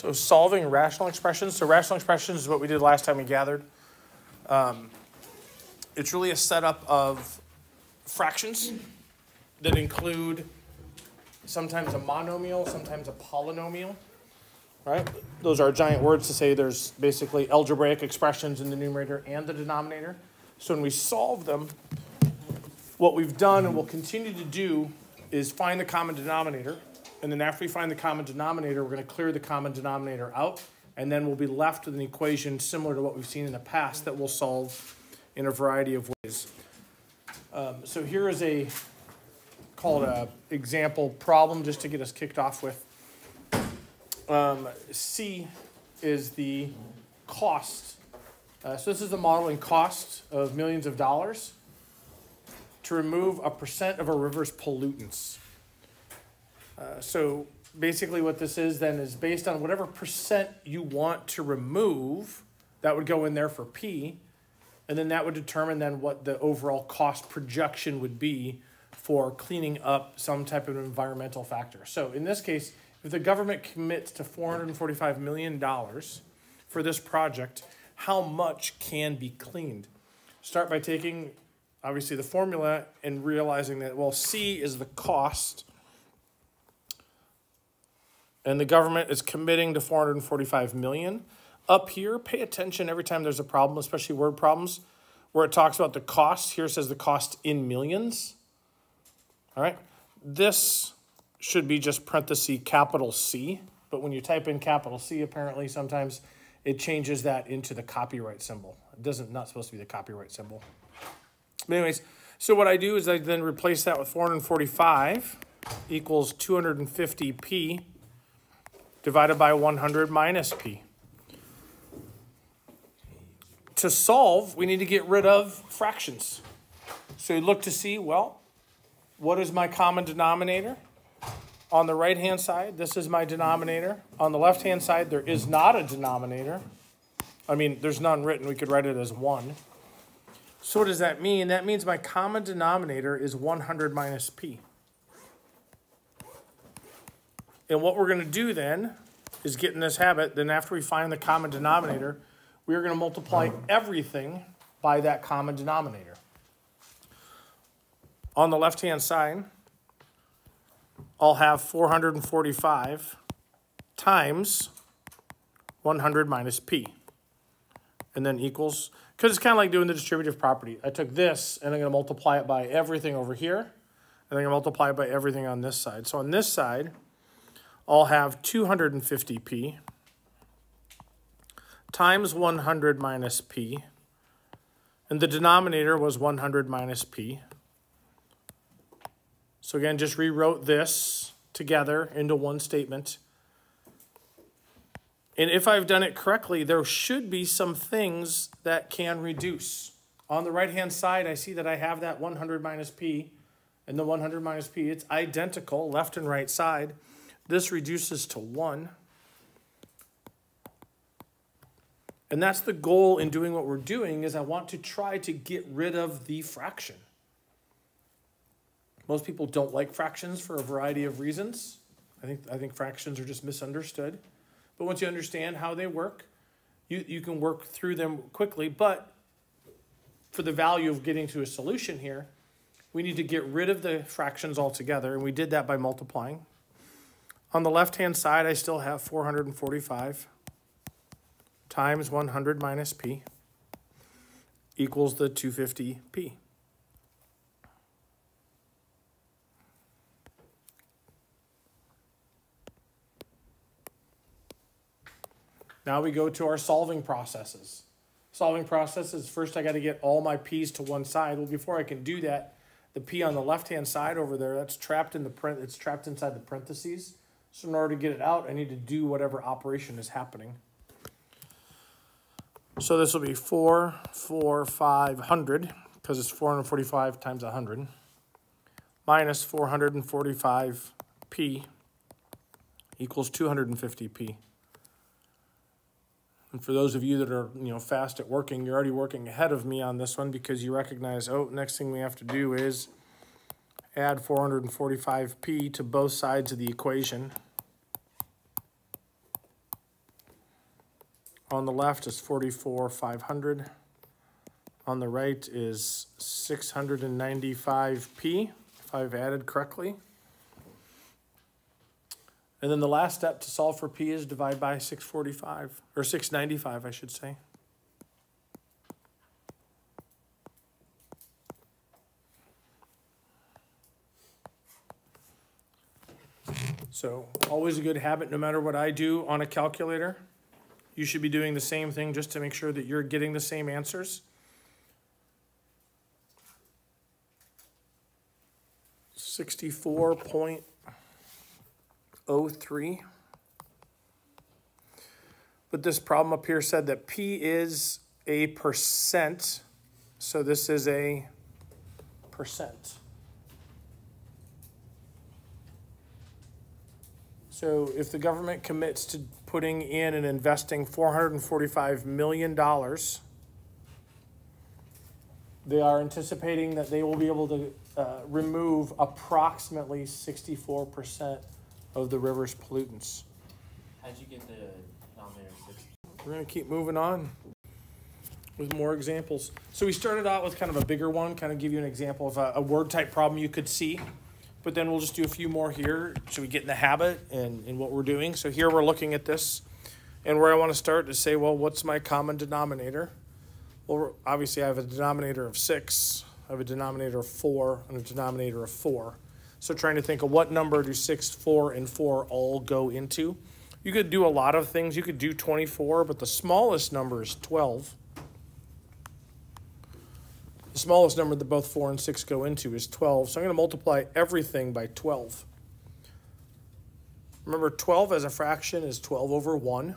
So solving rational expressions. So rational expressions is what we did last time we gathered. Um, it's really a setup of fractions that include sometimes a monomial, sometimes a polynomial, right? Those are giant words to say there's basically algebraic expressions in the numerator and the denominator. So when we solve them, what we've done and will continue to do is find the common denominator. And then after we find the common denominator, we're going to clear the common denominator out. And then we'll be left with an equation similar to what we've seen in the past that we'll solve in a variety of ways. Um, so here is a called a example problem just to get us kicked off with. Um, C is the cost. Uh, so this is the modeling cost of millions of dollars to remove a percent of a river's pollutants. Uh, so basically what this is then is based on whatever percent you want to remove, that would go in there for P, and then that would determine then what the overall cost projection would be for cleaning up some type of environmental factor. So in this case, if the government commits to $445 million for this project, how much can be cleaned? Start by taking obviously the formula and realizing that, well, C is the cost and the government is committing to 445 million. Up here, pay attention every time there's a problem, especially word problems, where it talks about the cost. Here says the cost in millions. All right. This should be just parenthesis capital C, but when you type in capital C, apparently sometimes it changes that into the copyright symbol. It doesn't not supposed to be the copyright symbol. But anyways, so what I do is I then replace that with 445 equals 250p divided by 100 minus p. To solve, we need to get rid of fractions. So you look to see, well, what is my common denominator? On the right-hand side, this is my denominator. On the left-hand side, there is not a denominator. I mean, there's none written. We could write it as 1. So what does that mean? That means my common denominator is 100 minus p. And what we're going to do then is get in this habit. Then after we find the common denominator, we are going to multiply everything by that common denominator. On the left-hand side, I'll have 445 times 100 minus p. And then equals, because it's kind of like doing the distributive property. I took this and I'm going to multiply it by everything over here. And then I'm going to multiply it by everything on this side. So on this side, I'll have 250p times 100 minus p. And the denominator was 100 minus p. So again, just rewrote this together into one statement. And if I've done it correctly, there should be some things that can reduce. On the right-hand side, I see that I have that 100 minus p and the 100 minus p. It's identical, left and right side. This reduces to 1. And that's the goal in doing what we're doing is I want to try to get rid of the fraction. Most people don't like fractions for a variety of reasons. I think, I think fractions are just misunderstood. But once you understand how they work, you, you can work through them quickly. But for the value of getting to a solution here, we need to get rid of the fractions altogether. And we did that by multiplying. On the left-hand side, I still have 445 times 100 minus p equals the 250p. Now we go to our solving processes. Solving processes, first I got to get all my p's to one side. Well, before I can do that, the p on the left-hand side over there, that's trapped in the print, it's trapped inside the parentheses. So in order to get it out, I need to do whatever operation is happening. So this will be 4, 4, 500, because it's 445 times 100, minus 445p equals 250p. And for those of you that are you know fast at working, you're already working ahead of me on this one because you recognize, oh, next thing we have to do is add 445p to both sides of the equation. On the left is forty-four, five hundred. On the right is six hundred and ninety-five P, if I've added correctly. And then the last step to solve for P is divide by six forty-five, or six ninety-five, I should say. So always a good habit, no matter what I do on a calculator. You should be doing the same thing just to make sure that you're getting the same answers. Sixty-four point oh three. But this problem up here said that P is a percent, so this is a percent. So if the government commits to putting in and investing four hundred and forty-five million dollars, they are anticipating that they will be able to uh, remove approximately sixty-four percent of the river's pollutants. How'd you get the denominator six? We're gonna keep moving on with more examples. So we started out with kind of a bigger one, kind of give you an example of a, a word type problem you could see. But then we'll just do a few more here so we get in the habit and, and what we're doing. So here we're looking at this. And where I want to start is say, well, what's my common denominator? Well, obviously I have a denominator of six, I have a denominator of four, and a denominator of four. So trying to think of what number do six, four, and four all go into. You could do a lot of things. You could do 24, but the smallest number is 12. The smallest number that both 4 and 6 go into is 12. So I'm going to multiply everything by 12. Remember, 12 as a fraction is 12 over 1.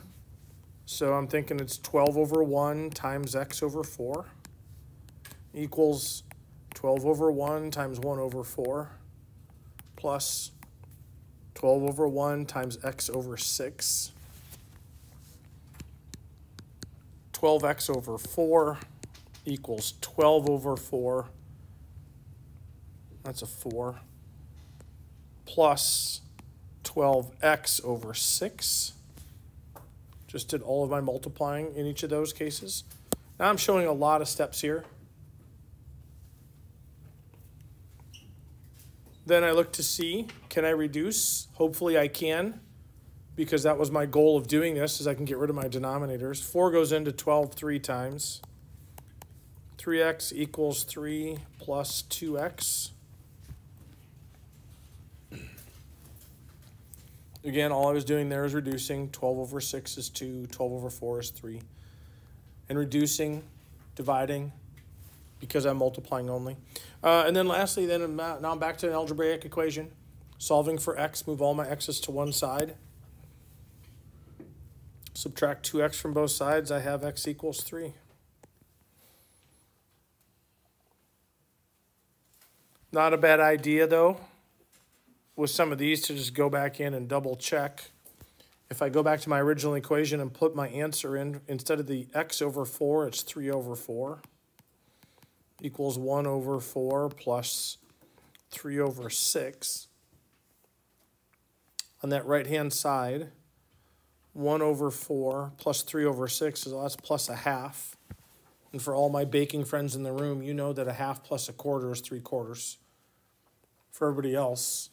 So I'm thinking it's 12 over 1 times x over 4 equals 12 over 1 times 1 over 4 plus 12 over 1 times x over 6. 12x over 4 equals 12 over 4. That's a 4. Plus 12x over 6. Just did all of my multiplying in each of those cases. Now I'm showing a lot of steps here. Then I look to see, can I reduce? Hopefully I can, because that was my goal of doing this, is I can get rid of my denominators. 4 goes into 12 three times. 3x equals 3 plus 2x. Again, all I was doing there is reducing. 12 over 6 is 2, 12 over 4 is 3. And reducing, dividing, because I'm multiplying only. Uh, and then lastly, then I'm now I'm back to an algebraic equation. Solving for x, move all my x's to one side. Subtract 2x from both sides, I have x equals 3. Not a bad idea, though, with some of these to just go back in and double check. If I go back to my original equation and put my answer in, instead of the x over 4, it's 3 over 4 equals 1 over 4 plus 3 over 6. On that right-hand side, 1 over 4 plus 3 over 6 is that's plus a half. And for all my baking friends in the room, you know that a half plus a quarter is 3 quarters. For everybody else,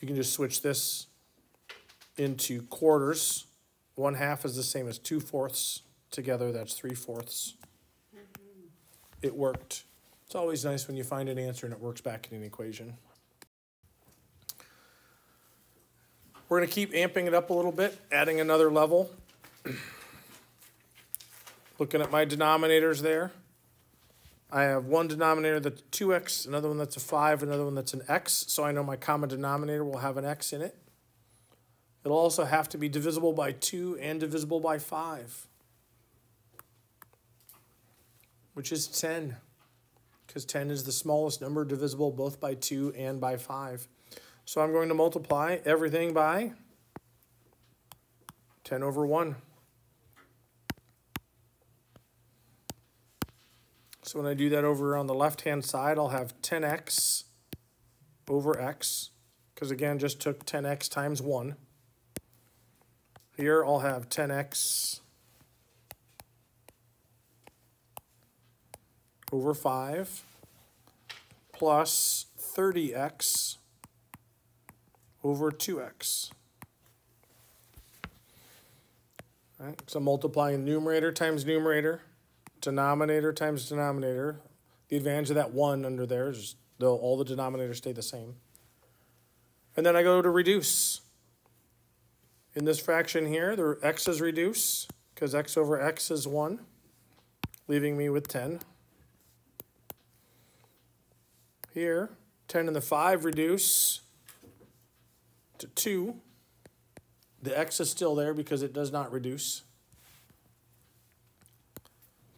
you can just switch this into quarters. One half is the same as two fourths. Together, that's three fourths. It worked. It's always nice when you find an answer and it works back in an equation. We're going to keep amping it up a little bit, adding another level. Looking at my denominators there. I have one denominator that's 2x, another one that's a 5, another one that's an x, so I know my common denominator will have an x in it. It'll also have to be divisible by 2 and divisible by 5, which is 10, because 10 is the smallest number divisible both by 2 and by 5. So I'm going to multiply everything by 10 over 1. So when I do that over on the left-hand side, I'll have 10x over x, because again, just took 10x times 1. Here I'll have 10x over 5 plus 30x over 2x. All right, so multiplying numerator times numerator denominator times denominator. The advantage of that 1 under there is though all the denominators stay the same. And then I go to reduce. In this fraction here, the x's reduce because x over x is 1, leaving me with 10. Here, 10 and the 5 reduce to 2. The x is still there because it does not reduce.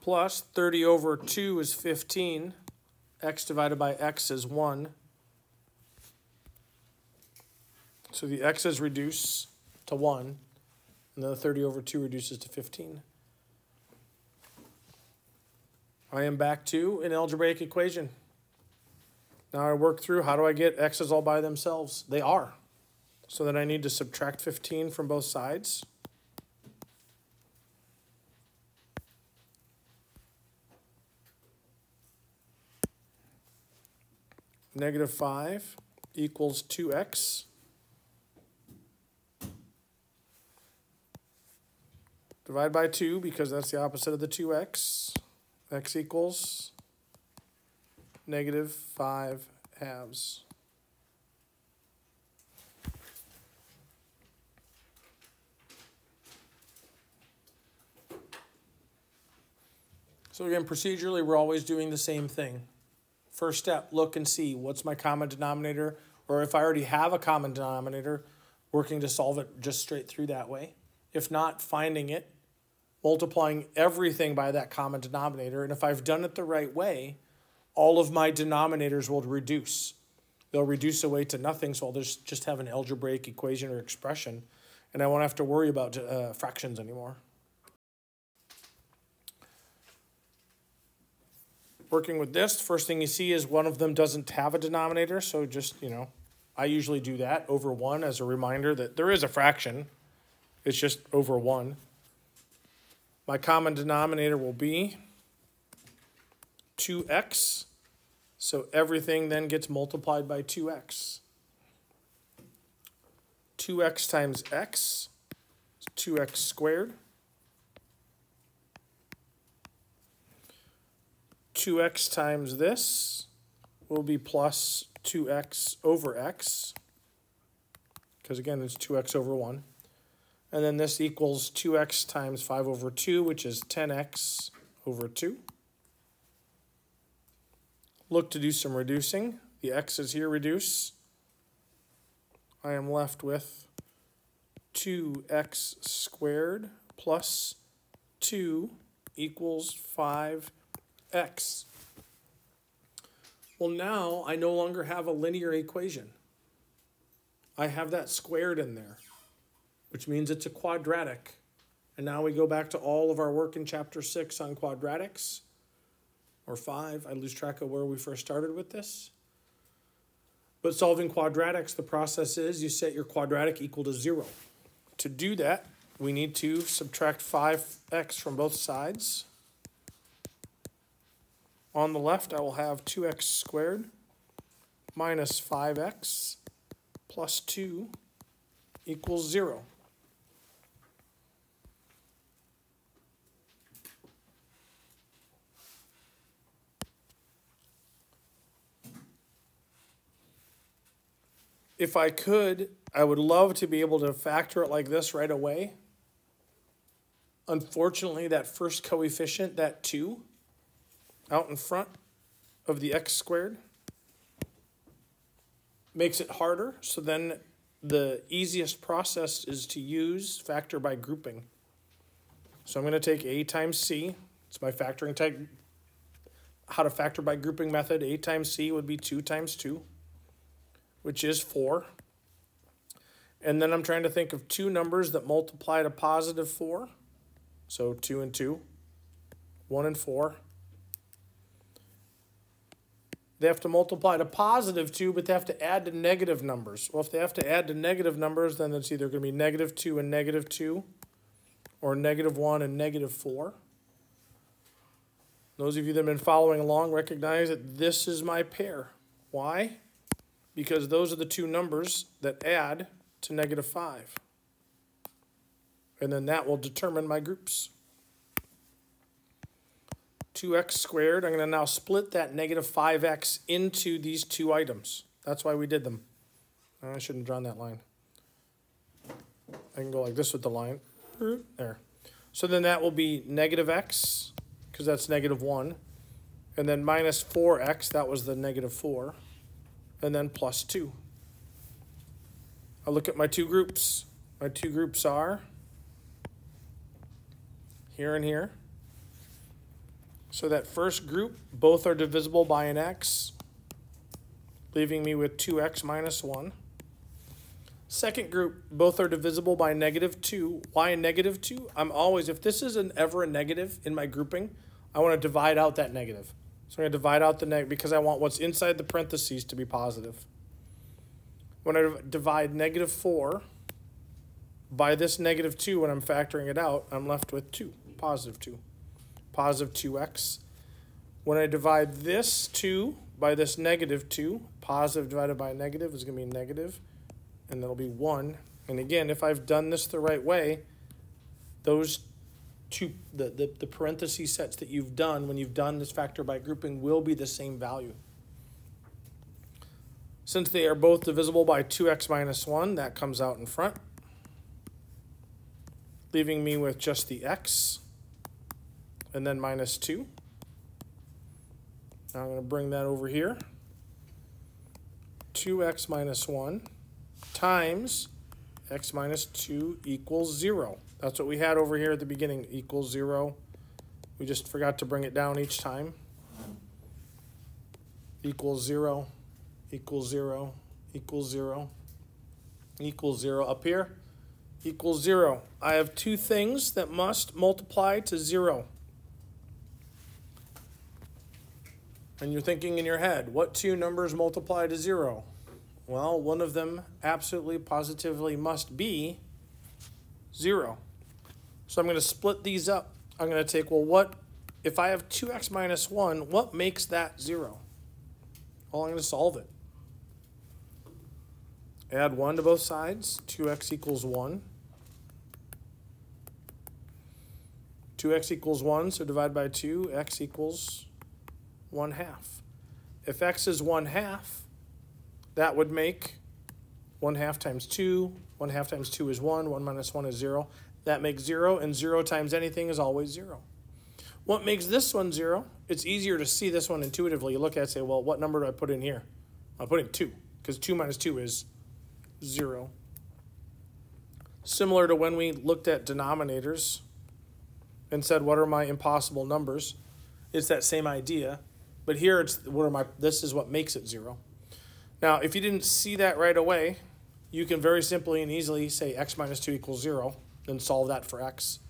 Plus 30 over 2 is 15. x divided by x is 1. So the x's reduce to 1, and then the 30 over 2 reduces to 15. I am back to an algebraic equation. Now I work through how do I get x's all by themselves? They are. So then I need to subtract 15 from both sides. Negative 5 equals 2x. Divide by 2 because that's the opposite of the 2x. x equals negative 5 halves. So again, procedurally, we're always doing the same thing. First step, look and see what's my common denominator, or if I already have a common denominator, working to solve it just straight through that way. If not, finding it, multiplying everything by that common denominator, and if I've done it the right way, all of my denominators will reduce. They'll reduce away to nothing, so I'll just, just have an algebraic equation or expression, and I won't have to worry about uh, fractions anymore. Working with this, first thing you see is one of them doesn't have a denominator, so just, you know, I usually do that over 1 as a reminder that there is a fraction. It's just over 1. My common denominator will be 2x so everything then gets multiplied by 2x. 2x times x is 2x squared. 2x times this will be plus 2x over x, because again, it's 2x over 1. And then this equals 2x times 5 over 2, which is 10x over 2 look to do some reducing. The x's here reduce. I am left with 2x squared plus 2 equals 5x. Well, now I no longer have a linear equation. I have that squared in there, which means it's a quadratic. And now we go back to all of our work in chapter 6 on quadratics or five. I lose track of where we first started with this. But solving quadratics, the process is you set your quadratic equal to zero. To do that, we need to subtract 5x from both sides. On the left, I will have 2x squared minus 5x plus 2 equals 0. if I could, I would love to be able to factor it like this right away. Unfortunately, that first coefficient, that 2, out in front of the x squared, makes it harder. So then the easiest process is to use factor by grouping. So I'm going to take a times c. It's my factoring type. How to factor by grouping method. a times c would be 2 times 2 which is 4. And then I'm trying to think of two numbers that multiply to positive 4. So 2 and 2, 1 and 4. They have to multiply to positive 2, but they have to add to negative numbers. Well, if they have to add to negative numbers, then it's either going to be negative 2 and negative 2, or negative 1 and negative 4. Those of you that have been following along recognize that this is my pair. Why? Because those are the two numbers that add to negative 5. And then that will determine my groups. 2x squared, I'm going to now split that negative 5x into these two items. That's why we did them. Uh, I shouldn't have drawn that line. I can go like this with the line. There. So then that will be negative x, because that's negative 1. And then minus 4x, that was the negative 4. And then plus 2. I look at my two groups. My two groups are here and here. So that first group, both are divisible by an x, leaving me with 2x minus 1. Second group, both are divisible by negative 2. Why negative 2? I'm always, if this is an ever a negative in my grouping, I want to divide out that negative. So I'm going to divide out the negative because I want what's inside the parentheses to be positive. When I divide negative 4 by this negative 2 when I'm factoring it out, I'm left with 2, positive 2. Positive 2x. When I divide this 2 by this negative 2, positive divided by negative is going to be negative and that'll be 1. And again, if I've done this the right way, those two, the, the, the parenthesis sets that you've done when you've done this factor by grouping will be the same value. Since they are both divisible by 2x minus 1, that comes out in front, leaving me with just the x, and then minus 2. Now I'm going to bring that over here. 2x minus 1 times x minus 2 equals 0. That's what we had over here at the beginning, equals 0. We just forgot to bring it down each time. Equals 0, equals 0, equals 0, equals 0. Up here, equals 0. I have two things that must multiply to 0. And you're thinking in your head, what two numbers multiply to 0? Well, one of them absolutely positively must be 0. So I'm going to split these up. I'm going to take, well, what, if I have 2x minus 1, what makes that 0? Well, I'm going to solve it. Add 1 to both sides. 2x equals 1. 2x equals 1, so divide by 2, x equals 1 half. If x is 1 half, that would make 1 half times 2. 1 half times 2 is 1. 1 minus 1 is 0. That makes 0, and 0 times anything is always 0. What makes this one 0? It's easier to see this one intuitively. You look at it and say, well, what number do I put in here? I'm putting 2, because 2 minus 2 is 0. Similar to when we looked at denominators and said, what are my impossible numbers? It's that same idea. But here, it's what are my, this is what makes it 0. Now, if you didn't see that right away, you can very simply and easily say x minus 2 equals 0 and solve that for x.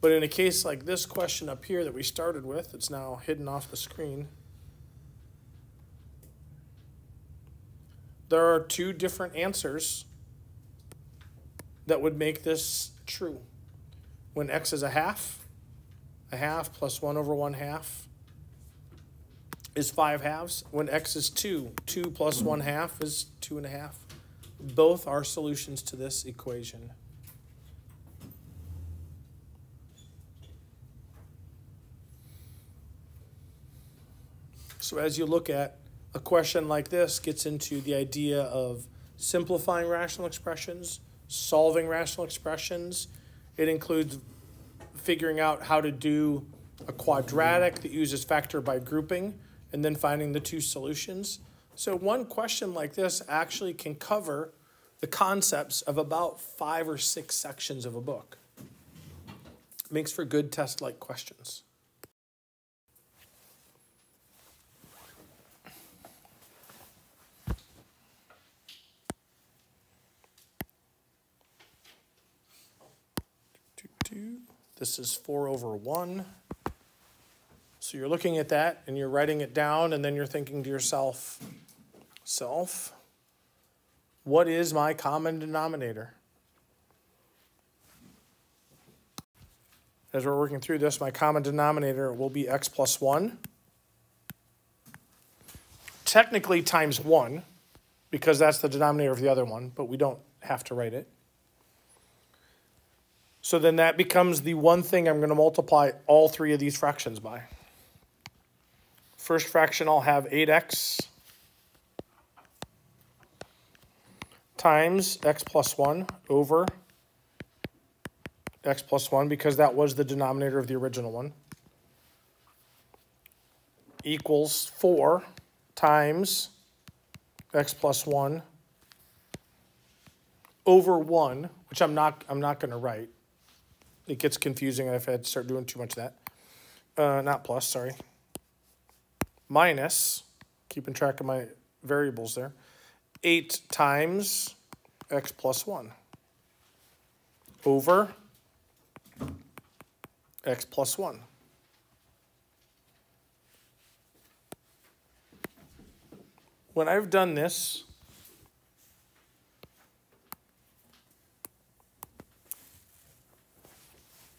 But in a case like this question up here that we started with, it's now hidden off the screen. There are two different answers that would make this true. When x is a half, a half plus 1 over 1 half is 5 halves. When x is 2, 2 plus 1 half is 2 and a half. Both are solutions to this equation. So as you look at a question like this gets into the idea of simplifying rational expressions, solving rational expressions. It includes figuring out how to do a quadratic that uses factor by grouping and then finding the two solutions. So one question like this actually can cover the concepts of about five or six sections of a book. Makes for good test-like questions. This is 4 over 1. So you're looking at that and you're writing it down, and then you're thinking to yourself, self, what is my common denominator? as we're working through this, my common denominator will be x plus 1. Technically times 1, because that's the denominator of the other one, but we don't have to write it. So then that becomes the one thing I'm going to multiply all three of these fractions by. First fraction, I'll have 8x times x plus 1 over x plus 1 because that was the denominator of the original one equals 4 times x plus 1 over 1, which I'm not, I'm not going to write. It gets confusing if I start doing too much of that. Uh, not plus, sorry. Minus, keeping track of my variables there, 8 times x plus 1 over x plus 1. When I've done this,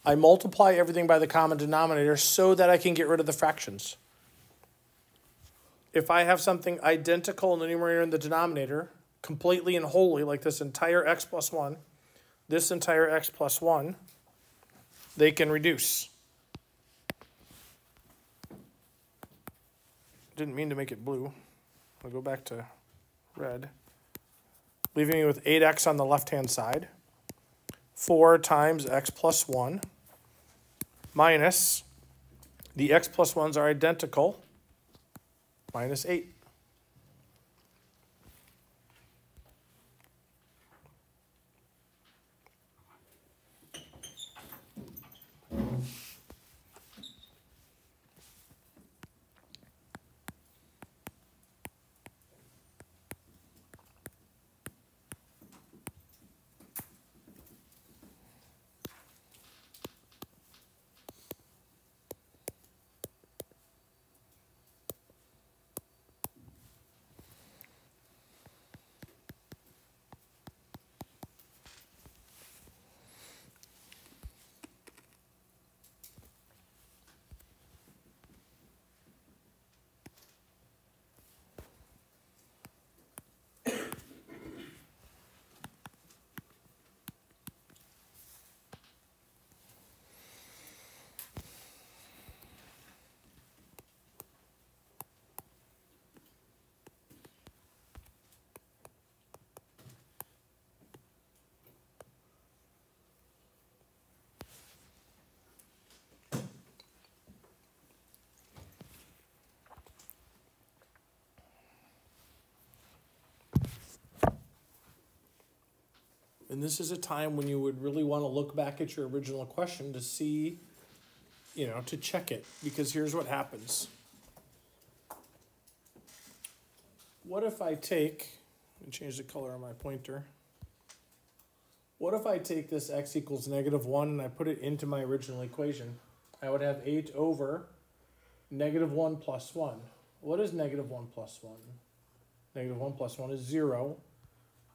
I multiply everything by the common denominator so that I can get rid of the fractions. If I have something identical in the numerator and the denominator, completely and wholly, like this entire x plus 1, this entire x plus 1, they can reduce. Didn't mean to make it blue. I'll go back to red. Leaving me with 8x on the left-hand side. 4 times x plus 1 minus the x plus 1s are identical, minus 8. And this is a time when you would really want to look back at your original question to see, you know, to check it. Because here's what happens. What if I take, me change the color on my pointer. What if I take this x equals negative 1 and I put it into my original equation? I would have 8 over negative 1 plus 1. What is negative 1 plus 1? Negative 1 plus 1 is 0.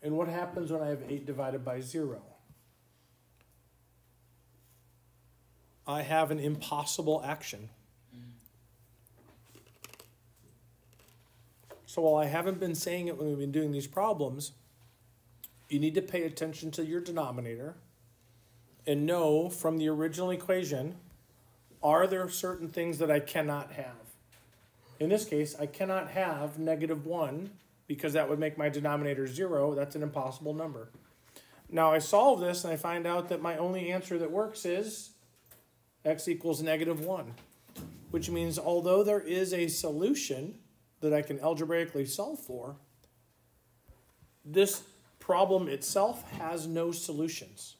And what happens when I have 8 divided by 0? I have an impossible action. So while I haven't been saying it when we've been doing these problems, you need to pay attention to your denominator and know from the original equation, are there certain things that I cannot have? In this case, I cannot have negative 1 because that would make my denominator 0. That's an impossible number. Now I solve this and I find out that my only answer that works is x equals negative 1, which means although there is a solution that I can algebraically solve for, this problem itself has no solutions.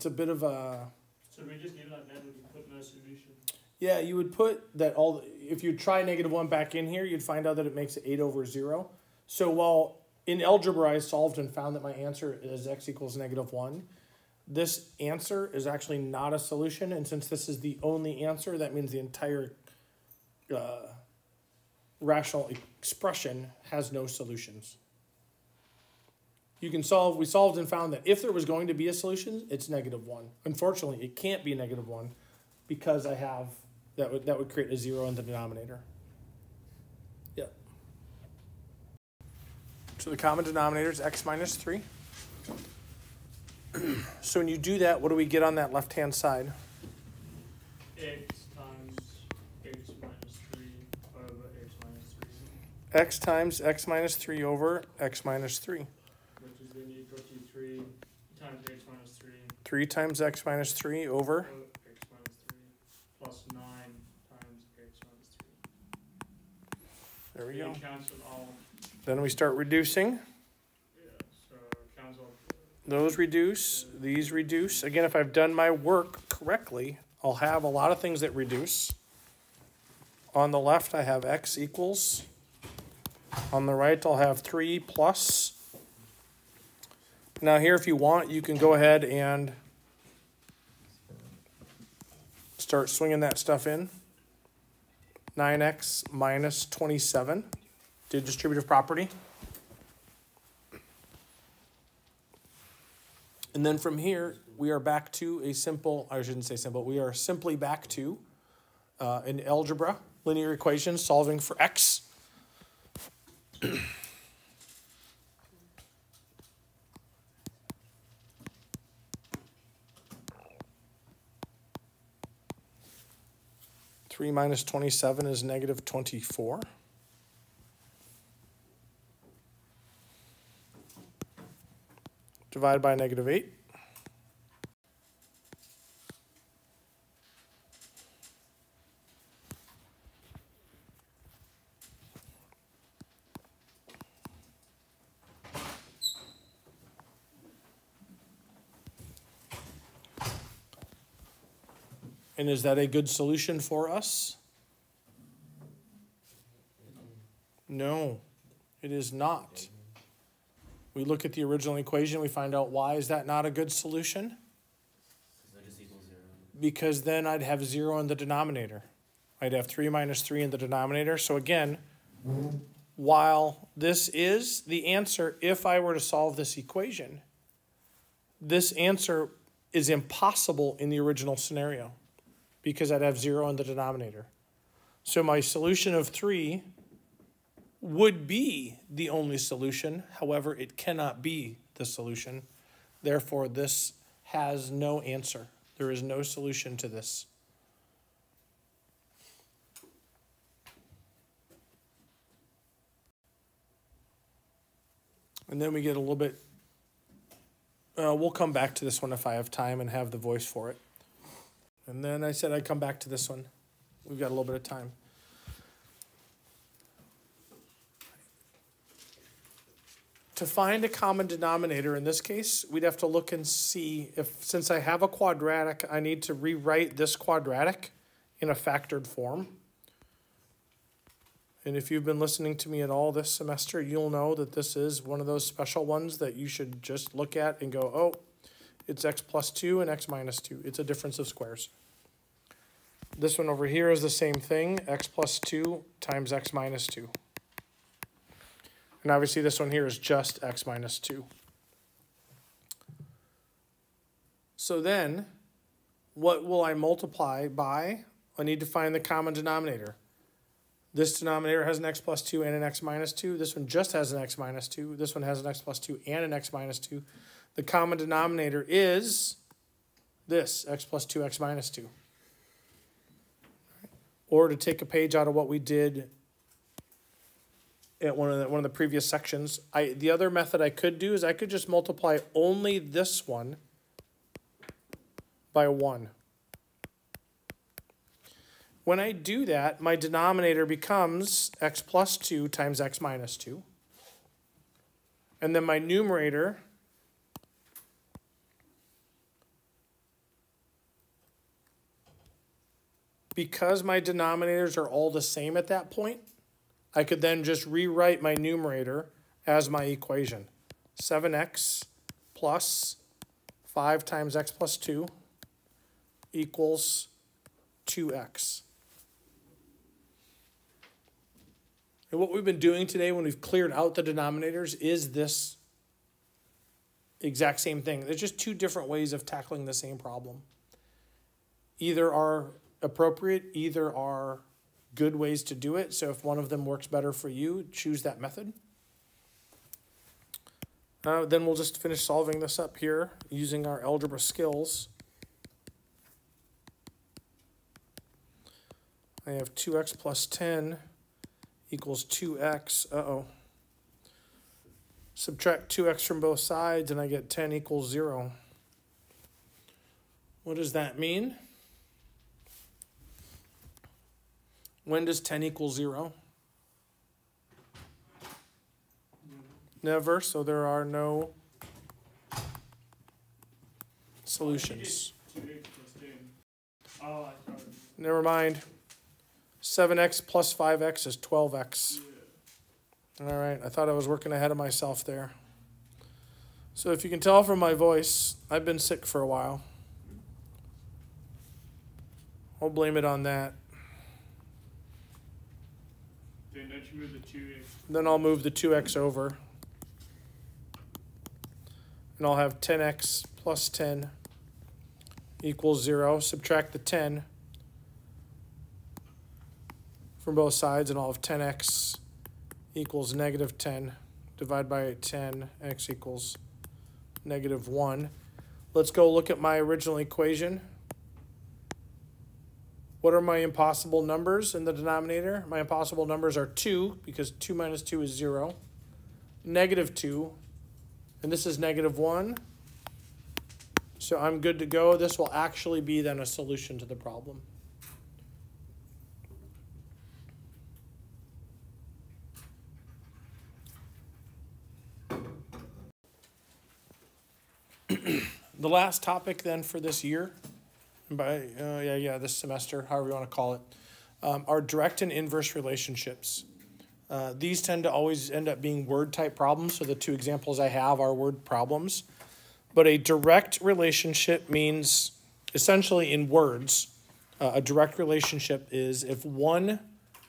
It's a bit of a So we just leave it like that, we put no solution. yeah. You would put that all if you try negative one back in here, you'd find out that it makes it eight over zero. So while in algebra I solved and found that my answer is x equals negative one, this answer is actually not a solution, and since this is the only answer, that means the entire uh, rational expression has no solutions. You can solve, we solved and found that if there was going to be a solution, it's negative one. Unfortunately, it can't be negative one because I have, that would, that would create a zero in the denominator. Yeah. So the common denominator is x minus three. So when you do that, what do we get on that left-hand side? X times X minus three over X minus three, x times x minus 3 over x minus 3. which is then equal to three times X minus three 3 times x minus 3 over, X minus three, plus nine times X minus three. there we go. Then we start reducing. Those reduce, these reduce. Again, if I've done my work correctly, I'll have a lot of things that reduce. On the left, I have x equals. On the right, I'll have 3 plus. Now here, if you want, you can go ahead and start swinging that stuff in. 9x minus 27, did distributive property. And then from here, we are back to a simple, I shouldn't say simple, we are simply back to uh, an algebra, linear equation, solving for x. Three minus twenty-seven is negative twenty-four. Divide by negative eight. And is that a good solution for us? No, it is not. We look at the original equation, we find out why is that not a good solution? Because then I'd have zero in the denominator. I'd have three minus three in the denominator. So again, while this is the answer, if I were to solve this equation, this answer is impossible in the original scenario because I'd have zero in the denominator. So my solution of three would be the only solution. However, it cannot be the solution. Therefore, this has no answer. There is no solution to this. And then we get a little bit, uh, we'll come back to this one if I have time and have the voice for it. And then I said I'd come back to this one. We've got a little bit of time. To find a common denominator in this case, we'd have to look and see if, since I have a quadratic, I need to rewrite this quadratic in a factored form. And if you've been listening to me at all this semester, you'll know that this is one of those special ones that you should just look at and go, oh, it's x plus 2 and x minus 2. It's a difference of squares. This one over here is the same thing, x plus 2 times x minus 2. And obviously this one here is just x minus 2. So then, what will I multiply by? I need to find the common denominator. This denominator has an x plus 2 and an x minus 2. This one just has an x minus 2. This one has an x plus 2 and an x minus 2. The common denominator is this, x plus 2, x minus 2. Or to take a page out of what we did at one of the, one of the previous sections, I, the other method I could do is I could just multiply only this one by 1. When I do that, my denominator becomes x plus 2 times x minus 2. And then my numerator because my denominators are all the same at that point, I could then just rewrite my numerator as my equation. 7x plus 5 times x plus 2 equals 2x. And what we've been doing today when we've cleared out the denominators is this exact same thing. There's just two different ways of tackling the same problem. Either are appropriate, either are good ways to do it. So if one of them works better for you, choose that method. Uh, then we'll just finish solving this up here using our algebra skills. I have 2x plus 10 equals 2x. Uh-oh. Subtract 2x from both sides and I get 10 equals 0. What does that mean? When does 10 equal 0? Never, so there are no solutions. Never mind. 7x plus 5x is 12x. All right, I thought I was working ahead of myself there. So if you can tell from my voice, I've been sick for a while. I'll blame it on that. Then don't you move the two x? Then I'll move the 2x over. And I'll have 10x plus 10 equals 0. Subtract the 10 from both sides, and I'll have 10x equals negative 10. Divide by 10, x equals negative 1. Let's go look at my original equation. What are my impossible numbers in the denominator? My impossible numbers are 2, because 2 minus 2 is 0. Negative 2, and this is negative 1. So I'm good to go. This will actually be then a solution to the problem. the last topic then for this year, by uh, yeah yeah this semester, however you want to call it, um, are direct and inverse relationships. Uh, these tend to always end up being word type problems. So the two examples I have are word problems. But a direct relationship means essentially in words, uh, a direct relationship is if one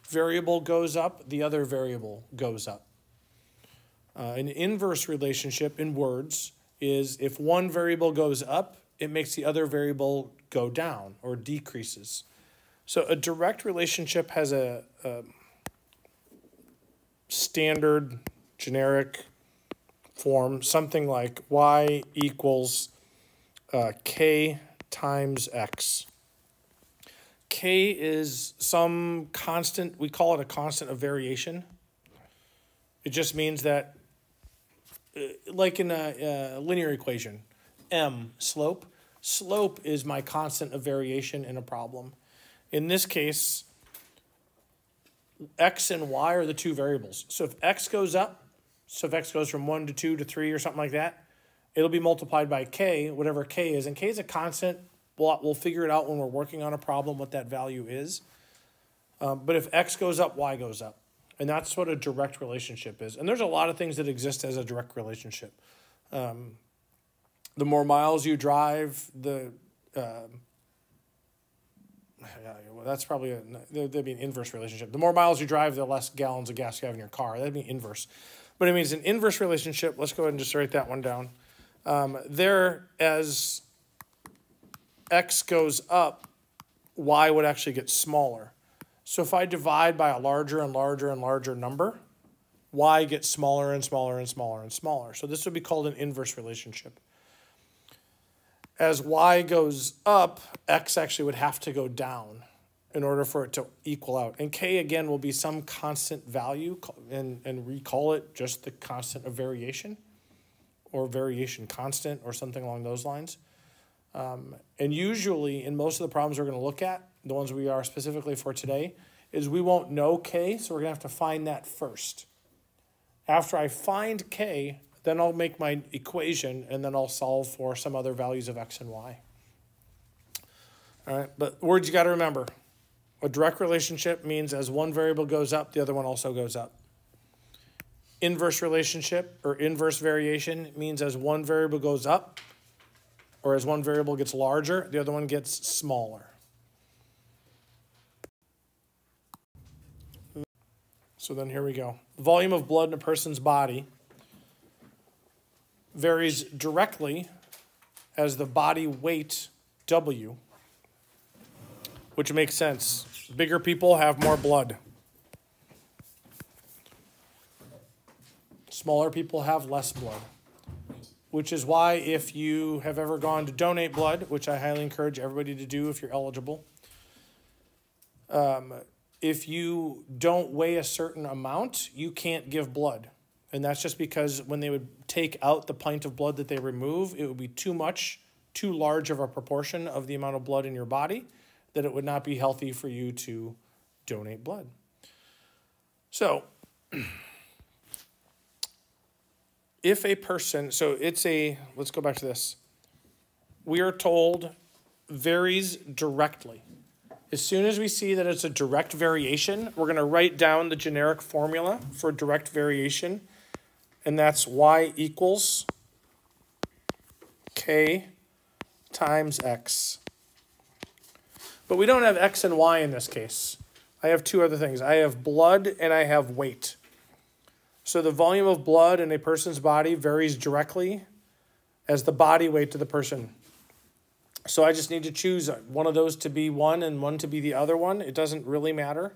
variable goes up, the other variable goes up. Uh, an inverse relationship in words is if one variable goes up, it makes the other variable go down or decreases. So a direct relationship has a, a standard generic form, something like y equals uh, k times x. K is some constant, we call it a constant of variation. It just means that, uh, like in a, a linear equation, m, slope, slope is my constant of variation in a problem. In this case, x and y are the two variables. So if x goes up, so if x goes from 1 to 2 to 3 or something like that, it'll be multiplied by k, whatever k is. And k is a constant. We'll, we'll figure it out when we're working on a problem what that value is. Um, but if x goes up, y goes up. And that's what a direct relationship is. And there's a lot of things that exist as a direct relationship. Um, the more miles you drive, the um, yeah, well, that's probably a there'd be an inverse relationship. The more miles you drive, the less gallons of gas you have in your car. That'd be inverse. But it means an inverse relationship. Let's go ahead and just write that one down. Um, there, as x goes up, y would actually get smaller. So if I divide by a larger and larger and larger number, y gets smaller and smaller and smaller and smaller. So this would be called an inverse relationship as y goes up, x actually would have to go down in order for it to equal out. And k, again, will be some constant value, and, and recall it just the constant of variation, or variation constant, or something along those lines. Um, and usually, in most of the problems we're going to look at, the ones we are specifically for today, is we won't know k, so we're going to have to find that first. After I find k, then I'll make my equation and then I'll solve for some other values of x and y. All right, but words you got to remember. A direct relationship means as one variable goes up, the other one also goes up. Inverse relationship or inverse variation means as one variable goes up or as one variable gets larger, the other one gets smaller. So then here we go. Volume of blood in a person's body varies directly as the body weight W, which makes sense. Bigger people have more blood. Smaller people have less blood. Which is why, if you have ever gone to donate blood, which I highly encourage everybody to do if you're eligible, um, if you don't weigh a certain amount, you can't give blood. And that's just because when they would take out the pint of blood that they remove, it would be too much, too large of a proportion of the amount of blood in your body that it would not be healthy for you to donate blood. So, if a person, so it's a, let's go back to this. We are told varies directly. As soon as we see that it's a direct variation, we're going to write down the generic formula for direct variation, and that's y equals k times x. But we don't have x and y in this case. I have two other things. I have blood and I have weight. So the volume of blood in a person's body varies directly as the body weight to the person. So I just need to choose one of those to be one and one to be the other one. It doesn't really matter.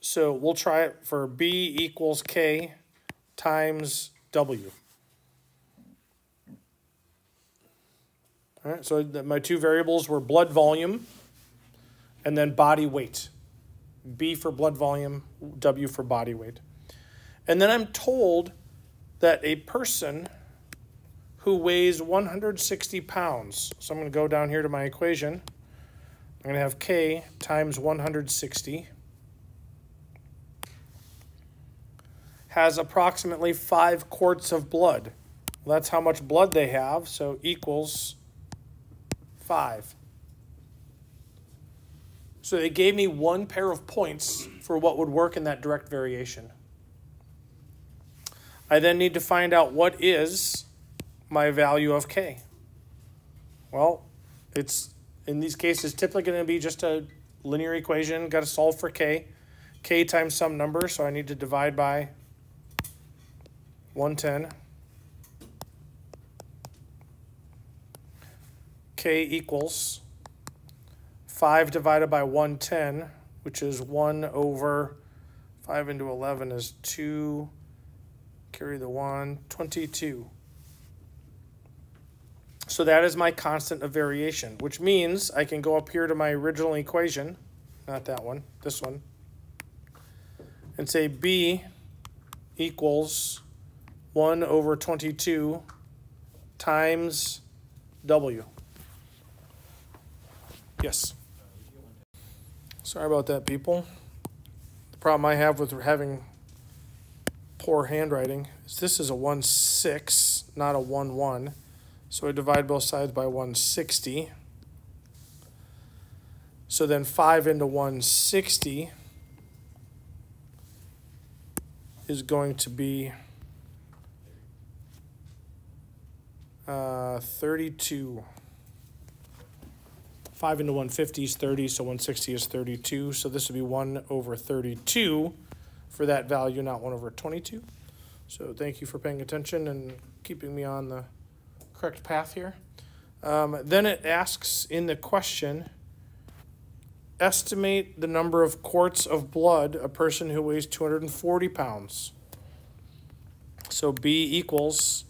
So we'll try it for B equals K times W. All right, so my two variables were blood volume and then body weight. B for blood volume, W for body weight. And then I'm told that a person who weighs 160 pounds, so I'm going to go down here to my equation. I'm going to have K times 160 has approximately five quarts of blood. Well, that's how much blood they have, so equals five. So they gave me one pair of points for what would work in that direct variation. I then need to find out what is my value of k. Well, it's in these cases typically going to be just a linear equation. Got to solve for k. k times some number, so I need to divide by 110. k equals 5 divided by 110, which is 1 over 5 into 11 is 2, carry the 1, 22. So that is my constant of variation, which means I can go up here to my original equation, not that one, this one, and say B equals 1 over 22 times W. Yes. Sorry about that, people. The problem I have with having poor handwriting is this is a 1 6, not a 1 1. So I divide both sides by 160. So then 5 into 160 is going to be uh, 32. 5 into 150 is 30, so 160 is 32. So this would be 1 over 32 for that value, not 1 over 22. So thank you for paying attention and keeping me on the correct path here. Um, then it asks in the question, estimate the number of quarts of blood a person who weighs 240 pounds. So B equals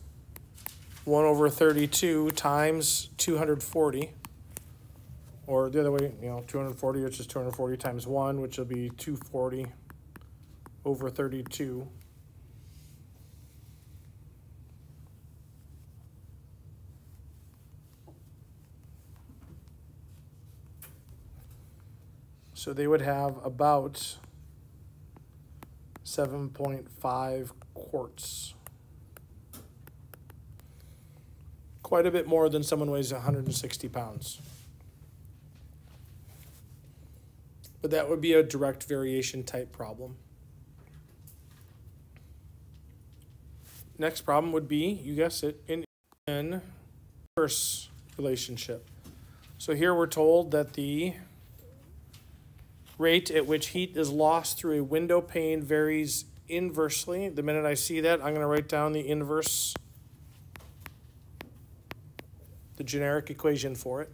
1 over 32 times 240 or the other way, you know, 240, which is 240 times 1, which will be 240 over 32. So they would have about 7.5 quarts. Quite a bit more than someone weighs 160 pounds. But that would be a direct variation type problem. Next problem would be, you guessed it, in inverse relationship. So here we're told that the rate at which heat is lost through a window pane varies inversely. The minute I see that, I'm going to write down the inverse, the generic equation for it.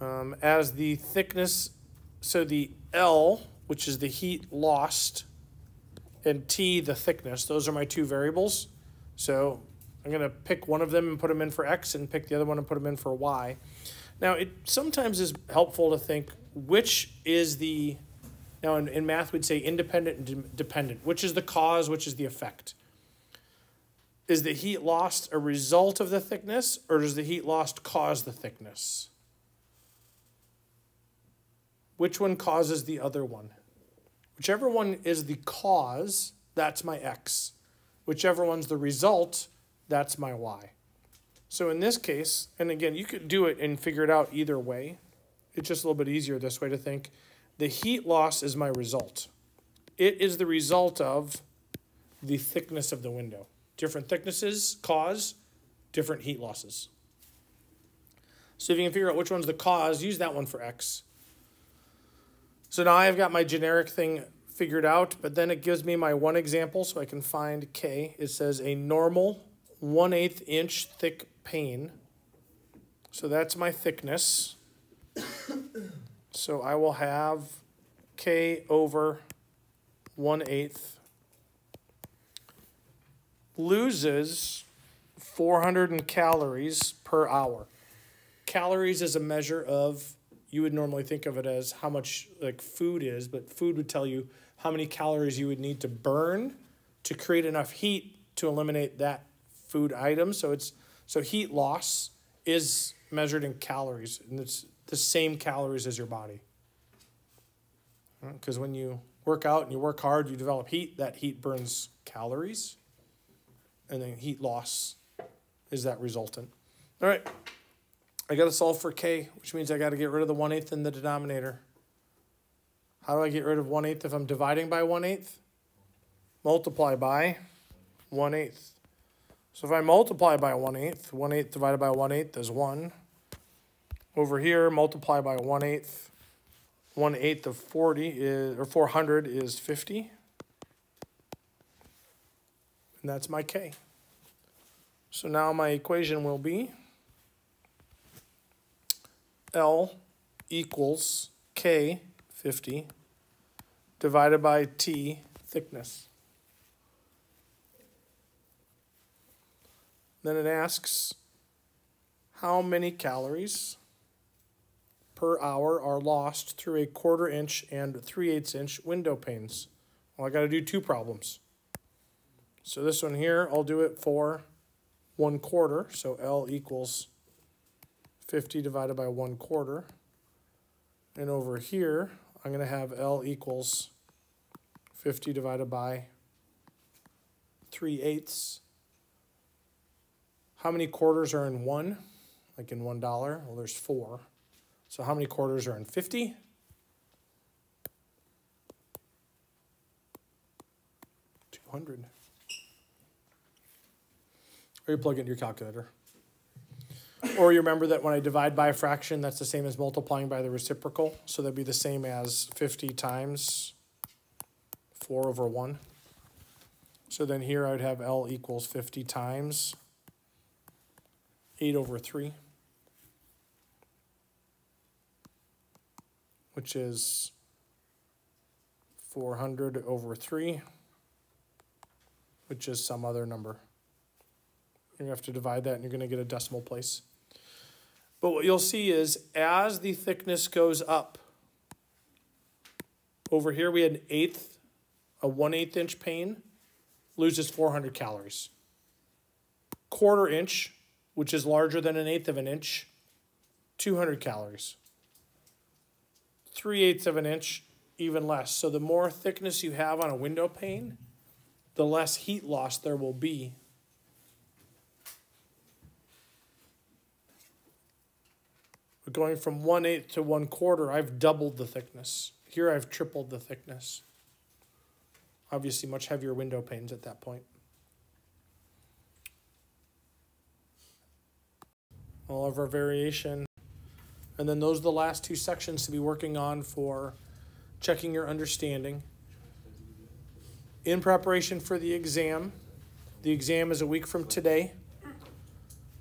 Um, as the thickness, so the L, which is the heat lost, and T, the thickness, those are my two variables. So I'm going to pick one of them and put them in for X and pick the other one and put them in for Y. Now, it sometimes is helpful to think which is the, now in, in math we'd say independent and de- dependent. Which is the cause, which is the effect? Is the heat lost a result of the thickness or does the heat lost cause the thickness? Which one causes the other one? Whichever one is the cause, that's my X. Whichever one's the result, that's my Y. So in this case, and again, you could do it and figure it out either way. It's just a little bit easier this way to think. The heat loss is my result. It is the result of the thickness of the window. Different thicknesses cause different heat losses. So if you can figure out which one's the cause, use that one for X. So now I've got my generic thing figured out, but then it gives me my one example so I can find K. It says a normal 1 8 inch thick pane. So that's my thickness. so I will have K over 1 eighth loses 400 calories per hour. Calories is a measure of you would normally think of it as how much like food is, but food would tell you how many calories you would need to burn to create enough heat to eliminate that food item. So it's so heat loss is measured in calories, and it's the same calories as your body. Because when you work out and you work hard, you develop heat. That heat burns calories, and then heat loss is that resultant. All right. I got to solve for k, which means I got to get rid of the 1 8th in the denominator. How do I get rid of 1 8th if I'm dividing by 1 8th? Multiply by 1 8th. So if I multiply by 1 8th, 1 8th divided by 1 8th is 1. Over here, multiply by 1 8th. 1 8th of 40 is, or 400 is 50. And that's my k. So now my equation will be L equals K, 50, divided by T, thickness. Then it asks how many calories per hour are lost through a quarter inch and three eighths inch window panes. Well, I got to do two problems. So this one here, I'll do it for one quarter. So L equals 50 divided by 1 quarter. And over here, I'm going to have L equals 50 divided by 3 eighths. How many quarters are in 1? Like in $1? Well, there's 4. So how many quarters are in 50? Two hundred. Or you plug it into your calculator. Or you remember that when I divide by a fraction, that's the same as multiplying by the reciprocal. So that'd be the same as 50 times 4 over 1. So then here I would have L equals 50 times 8 over 3, which is 400 over 3, which is some other number. Going to have to divide that and you're going to get a decimal place. But what you'll see is as the thickness goes up, over here we had an eighth, a one eighth inch pane, loses 400 calories. Quarter inch, which is larger than an eighth of an inch, 200 calories. Three eighths of an inch, even less. So the more thickness you have on a window pane, the less heat loss there will be But going from one eighth to one quarter, I've doubled the thickness. Here I've tripled the thickness. Obviously, much heavier window panes at that point. All of our variation. And then those are the last two sections to be working on for checking your understanding. In preparation for the exam, the exam is a week from today.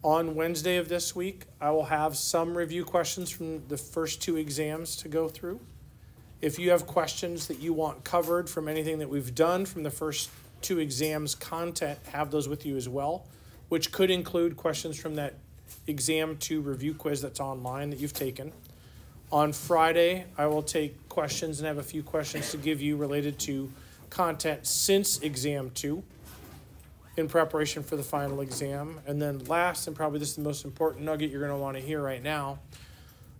On Wednesday of this week, I will have some review questions from the first two exams to go through. If you have questions that you want covered from anything that we've done from the first two exams content, have those with you as well, which could include questions from that exam two review quiz that's online that you've taken. On Friday, I will take questions and have a few questions to give you related to content since exam two in preparation for the final exam. And then last, and probably this is the most important nugget you're gonna wanna hear right now.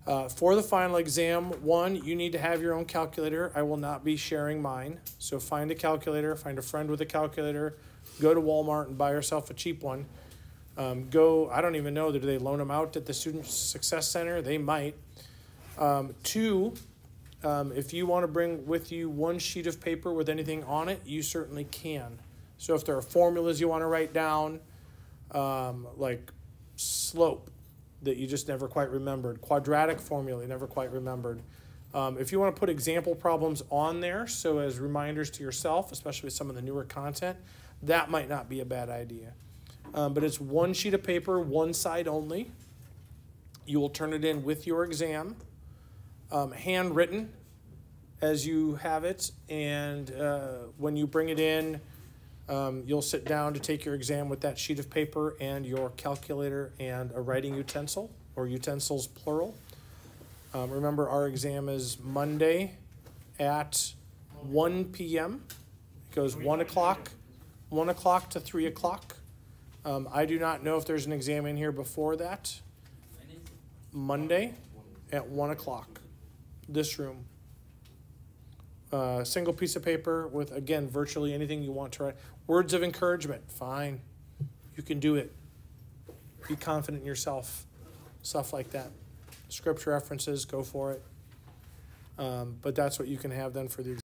Uh, for the final exam, one, you need to have your own calculator. I will not be sharing mine. So find a calculator, find a friend with a calculator, go to Walmart and buy yourself a cheap one. Um, go, I don't even know, do they loan them out at the Student Success Center? They might. Um, two, um, if you want to bring with you one sheet of paper with anything on it, you certainly can. So if there are formulas you want to write down, um, like slope that you just never quite remembered, quadratic formula you never quite remembered. Um, if you want to put example problems on there, so as reminders to yourself, especially with some of the newer content, that might not be a bad idea. Um, but it's one sheet of paper, one side only. You will turn it in with your exam, um, handwritten as you have it, and uh, when you bring it in, um, you'll sit down to take your exam with that sheet of paper and your calculator and a writing utensil, or utensils plural. Um, remember, our exam is Monday at 1 p.m. It goes 1 o'clock, 1 o'clock to 3 o'clock. Um, I do not know if there's an exam in here before that. Monday at 1 o'clock. This room. Uh, single piece of paper with, again, virtually anything you want to write. Words of encouragement, fine. You can do it. Be confident in yourself. Stuff like that. Scripture references, go for it. Um, but that's what you can have then for the